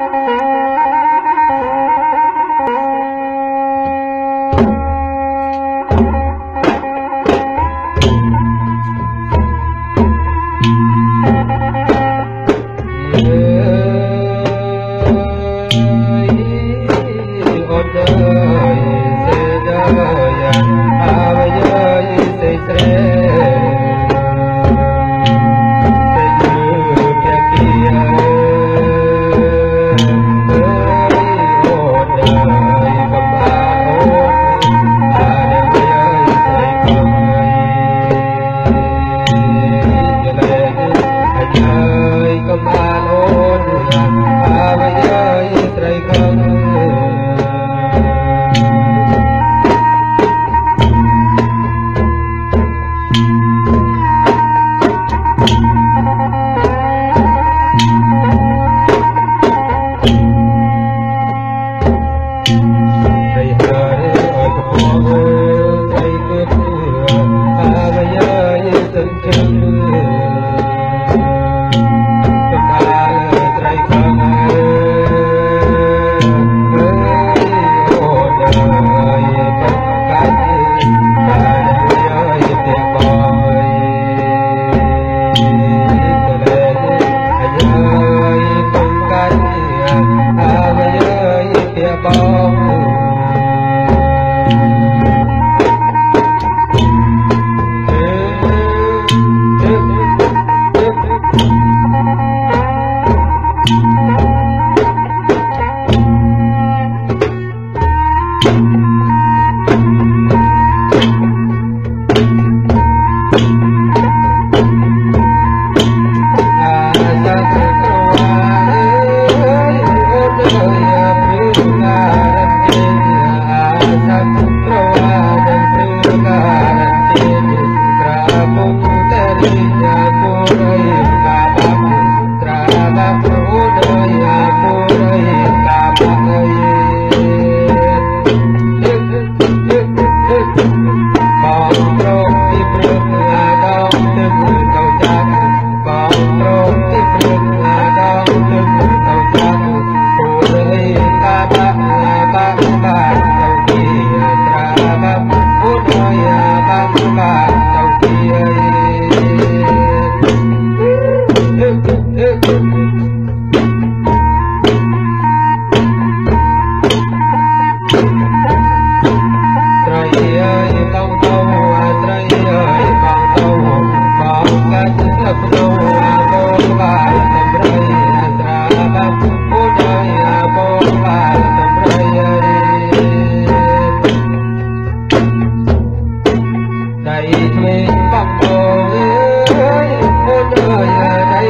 អត់ Lord, I would die.